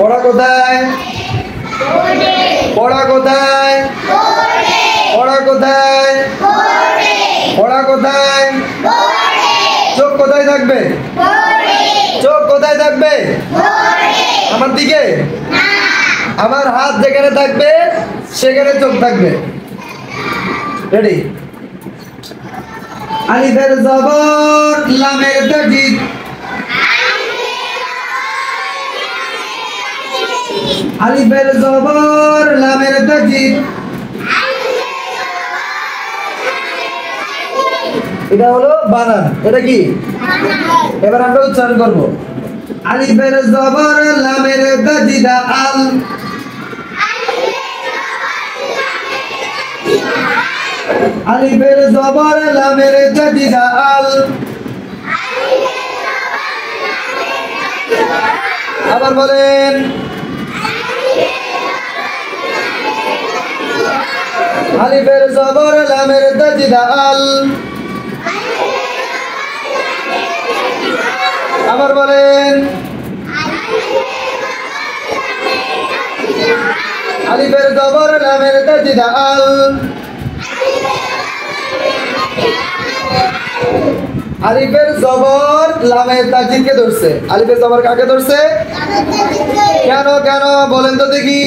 পড়া কোথায়? পড়া কোথায়? পড়া কোথায়? পড়া কোথায়? চোখ কোথায় থাকবে? চোখ কোথায় থাকবে? আমার দিকে? আমার হাত যেখানে থাকবে, সেখানে চোখ থাকবে। রেডি আলিফের জবর, লামের তাজিদ। আলিফের জবর, লামের তাজিদ এটা হলো বানান। এটা কি? এবার আমরা উচ্চারণ করব। আলিফের জবর, লামের তাজিদা আল। আলিফের জবর, লামের তাজিদা আল। আবার বলেন। আলিফের জবর লামের তাজিদা আল। আবার বলেন আলিফের জবর লামের তাজিদা আল। আলিফের জবর লামের তাজিদকে ধরছে? আলিফের জবর কাকে ধরছে? কেন কেন? বলেন তো দেখি।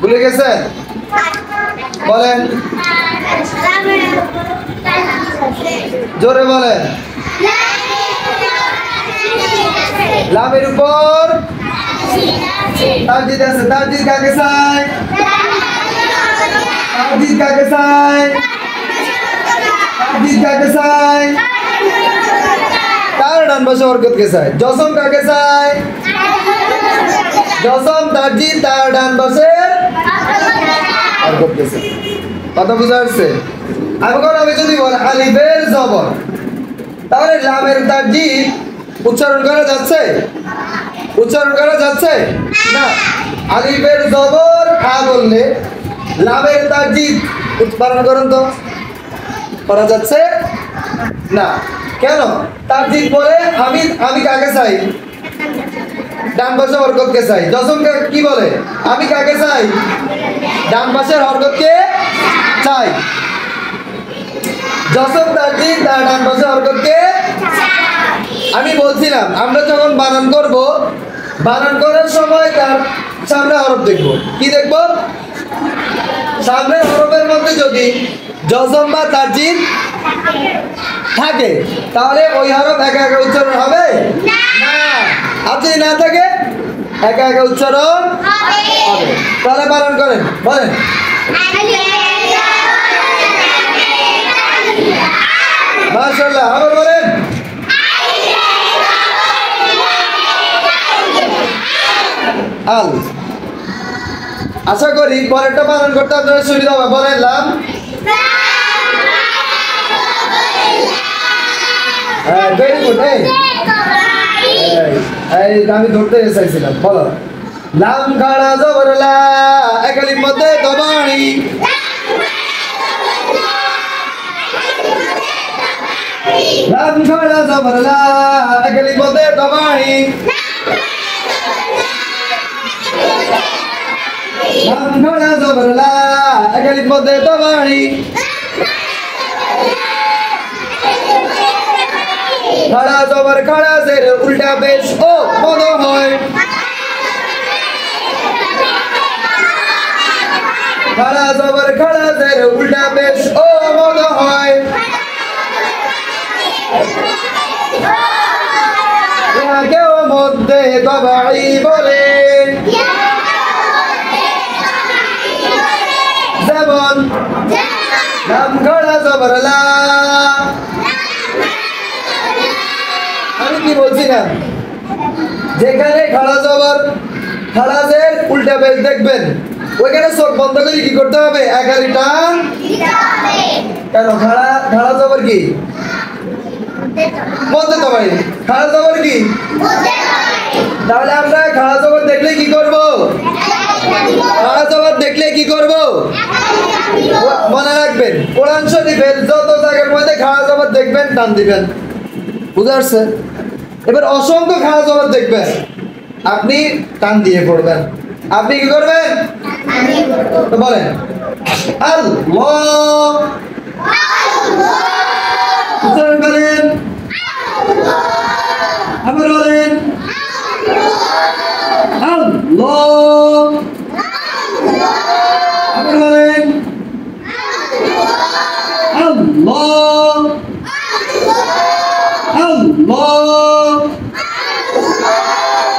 ভুলে গেছেন? বলেন। জোরে বলেন। লামের উপর। তাজিদ আছে তাজিদ কাকে চাই তাজিদ কাকে চাই তাজিদ কাকে চাই তার ডান পাশে হরকতকে চাই জসম কাকে চাই জসম তাজিদ তার ডান পাশে। চাই কথা বুঝা যাচ্ছে এখন আমি যদি বল আলিফের জবর। তাহলে লামের তাজিদ উচ্চারণ করা যাচ্ছে? উচ্চারণ করা যাচ্ছে? না। আলিফের জবর, খা বললে। লামের তাজিদ উৎপাদন করুন তো। করা যাচ্ছে? না। কেন? তাজিদ বলে আমি আমি কাকে চাই? হরকতকে চাই। দশম কি বলে? আমি কাকে চাই? হরকতকে চাই। তার হরকতকে আমি বলছিলাম, আমরা যখন বানান করব, বানান করার সময় তার সামনে হরফ দেখব। কি দেখব? সামনের হরফের মধ্যে যদি জজম বা তাজিদ থাকে। তাহলে ওই হরফ একা একা উচ্চারণ হবে? আর যদি না থাকে একা একা উচ্চারণ হবে। তাহলে বানান করেন বলেন। মাশাল্লাহ আবার বলেন। আল আশা করি পরেরটা পালন করতে আপনারা সুবিধা হবে। বলেন লাম। হ্যাঁ ভেরি গুড এই। আমি ধরতে চাইছিলাম, বলো। লাম খাড়া জবরলা একালির মধ্যে দবানি। লাম খাড়া জবরলা একালির মধ্যে দবানি। লাম খাড়া জবরলা দবানি। খাড়া জবর খাড়া জের উল্টা বেশ ও মনে হয়। খাড়া জবর খাড়া জের উল্টা বেশ ও মনে হয়। কেউ মধ্যে দবাই বলে। যেমন নাম খাড়া জবর লা বলছিলাম যেখানে খাড়া জবর খাড়াজের উল্টা বেশ দেখবেন। ওইখানে চোখ বন্ধ করে কি করতে হবে? একালি কেন? খাড়া খাড়া জবর কি? বলতে তো পারি। খাড়া জবর কি? তাহলে আমরা খাড়া জবর দেখলে কি করব? খাড়া জবর দেখলে কি করব? মনে রাখবেন, কোরআন শরীফের যত জায়গার মধ্যে খাড়া জবর দেখবেন, টান দিবেন। বুঝতে পারছেন এবার অসংখ্য খারাপ জবাব দেখবেন। আপনি টান দিয়ে পড়বেন। আপনি কি করবেন? বলেন আল্লাহ উচ্চারণ করেন আবার বলেন আল্লাহ আবার বলেন আল্লাহ আল্লাহ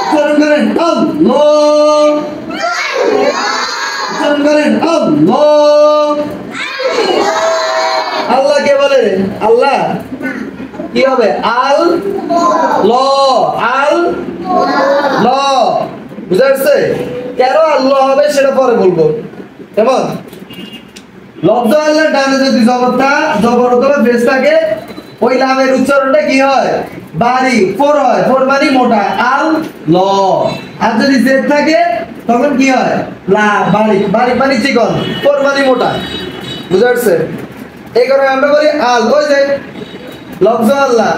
উচ্চারণ করেন আল্লাহ উচ্চারণ করেন আল্লাহ। কে বলে আল্লাহ, কি হবে? আল ল আল ল। বুঝা যাচ্ছে কেন আল্লাহ হবে সেটা পরে বলব। কেমন? লব্ধ আল্লাহ ডানে যদি জবরটা জবর অথবা বেশ থাকে ওই লামের উচ্চারণটা কি হয়? বাড়ি, ফোর হয়, ফোর মানে মোটা, আল ল। আর যদি জেদ থাকে তখন কি হয়? লা বাড়ি বাড়ি মানে চিকন ফোর মানে মোটা। বুঝা যাচ্ছে? এই কারণে আমরা বলি আল ওই যে লব্ধ আল্লাহ।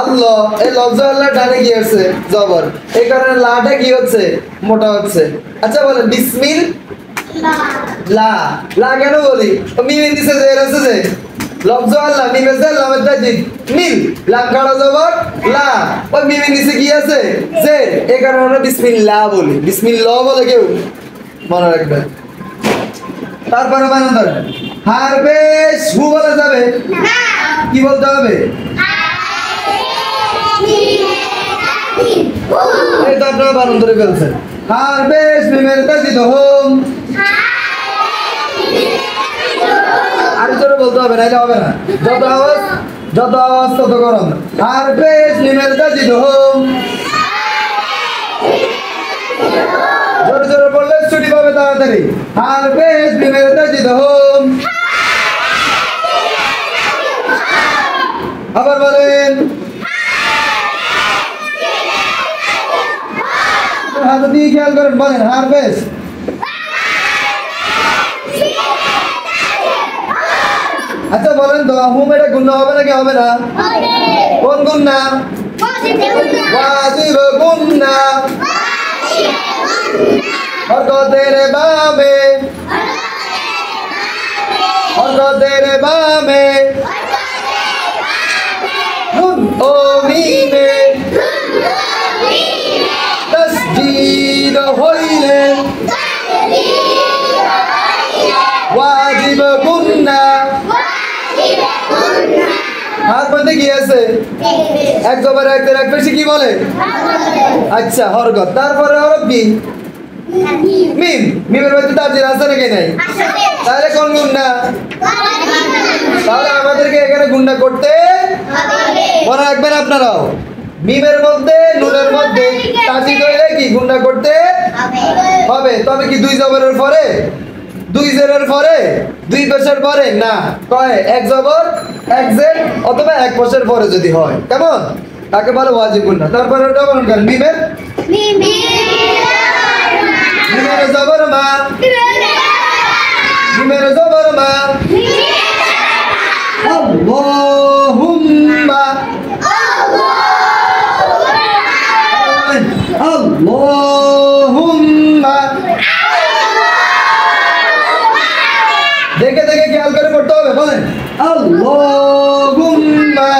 আল্লাহ এই লব্ধ আল্লাহ ডানে কি হচ্ছে? জবর। এই কারণে লাটা কি হচ্ছে? মোটা হচ্ছে। আচ্ছা বলেন বিসমিল? লা। লা। কেন বলি? ও মিম দিছে যে এর আছে যে। লফজ আল্লাহ মিম আছে লামের তাজিদ মিল লাম কাটা জবর লা ও মিম নিচে কি আছে? যে এই কারণে আমরা বিসমিল্লাহ বলি। বিসমিল্লাহ বলে কেউ? মনে রাখবেন তারপরে হার বেশ হু বলা যাবে? কি বলতে হবে? এই তো আপনারা বানান ধরে ফেলছেন। হার বেশ মিমের তাজিদ হোম আরও জোরে বলতে হবে, নাইলে হবে না। যত আওয়াজ যত আওয়াজ, তত গরম। আর বেশ নিমের দাজি হোম জোরে জোরে বললে ছুটি পাবে তাড়াতাড়ি। আর বেশ নিমের দাজি হোম আবার বলেন। হাতে দিয়ে খেয়াল করেন, বলেন হার বেশ। আচ্ছা বলেন তো হুম এটা গুন্না হবে নাকি হবে না? কোন গুন্না ওয়াজিব গুন্না হরকতের বামে। হরকতের বামে। নুন ও মিমে তসজিদ মধ্যে কি আছে? এক জবার এক এক বেশি কি বলে? আচ্ছা হরকত তারপরে হরফ কি? মিম। মিমের আছে নাকি নাই? তাহলে কোন গুন্ডা? তাহলে আমাদেরকে এখানে গুন্ডা করতে রাখবেন আপনারাও। মিমের মধ্যে, নুনের মধ্যে তাজি হইলে কি গুন্ডা করতে হবে? তবে কি দুই জবরের পরে? দুই জেরের পরে? দুই পেশের পরে? না। কয়? এক জবর এক অথবা এক পেশের পরে যদি হয়। কেমন? তাকে বলে ওয়াজিব গুন্না তারপরে ওটা বলুন করেন মিমের? মিমের জবর মা। মিমের জবর মা। আল্লাহুম্মা। আল্লাহুম্মা দেখে দেখে খেয়াল করে পড়তে হবে বলেন আল্লাহুম্মা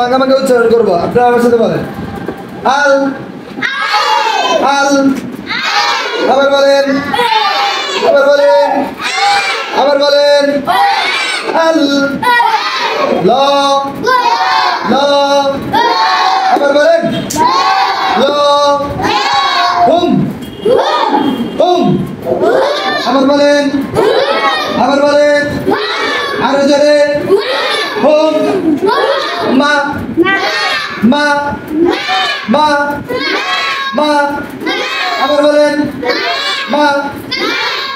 আমি এখন ভাঙা ভাঙা উচ্চারণ করব। আপনারা আমার সাথে বলেন। আল। আল। আবার বলেন। আবার বলেন। আবার বলেন। আল। ল আবার বলেন ল হুম হুম আবার বলেন আবার বলেন আরও জোরে হুম মা মা মা, আবার বলেন, মা।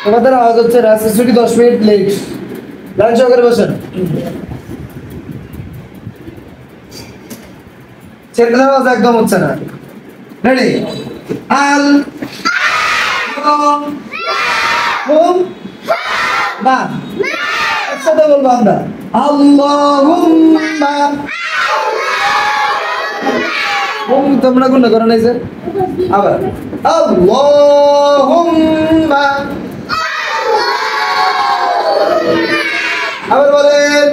আমাদের আওয়াজ হচ্ছে না ছুটি দশ মিনিট লেট লাঞ্চ করে বসেন। ছেলেদের আওয়াজ একদম হচ্ছে না। রেডি আল মা একসাথে বলব আমরা। আল্লাহুম্মা। হুম তোমরা গুণ করো নাই স্যার আবার, আল্লাহুম্মা। আবার বলেন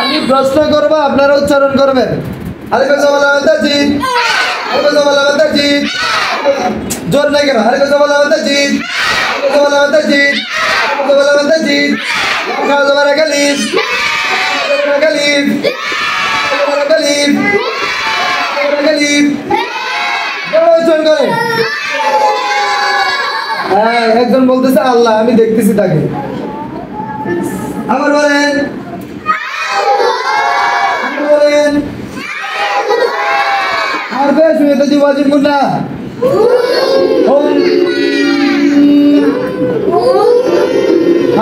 আমি প্রশ্ন করব, আপনারা উচ্চারণ করবেন। আলিফ জামাল তাজিদ আলিফ জামাল তাজিদ জোর নাই কেন? আলিফ জামাল তাজিদ আলিফ হ্যাঁ একজন বলতেছে আল্লাহ আমি দেখতেছি তাকে। আবার বলেন। বলেন। আর বেশ শুনে তো জীবাজিব গুন্না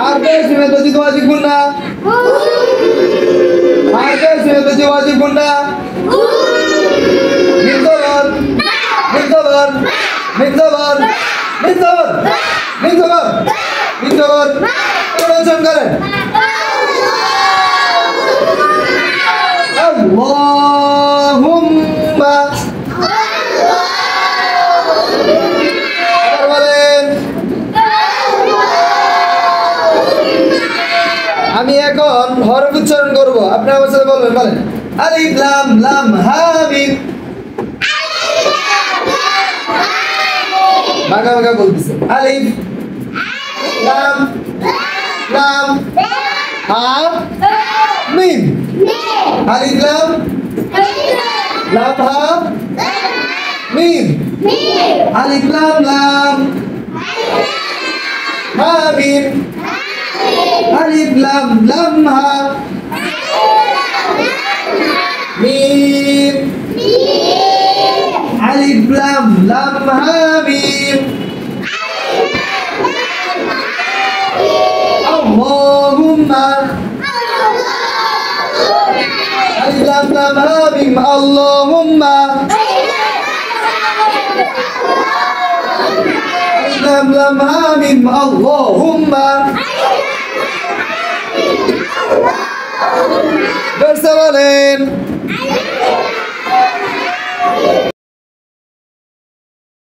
আর বেশ শুনে তো জীবাজিব গুন্না আর বেশ শুনে তো জীবাজিব গুন্না মির্জাবান মির্জাবান মির্জাবান মির্জাবান মির্জাবান মির্জাবান প্রদর্শন করেন আল্লাহুম্মা আবার বলেন আমি এখন হরফ উচ্চারণ করব। আপনি আমার সাথে বলবেন, বলেন। আলিফ, লাম লাম হামিম ভাগা ভাগা বলতেছে। আলিফ, লাম লাম হা মিম আলিফ, লাম লাম হা মিম আলিফ, লাম লাম হা মিম আলিফ লাম লাম হা মিম আলিফ লাম লাম হা মিম আল্লাহুম্মা আলিফ লাম লাম হা মিম আল্লাহুম্মা আলিফ লাম লাম হা মিম আল্লাহুম্মা দর্শা বলেন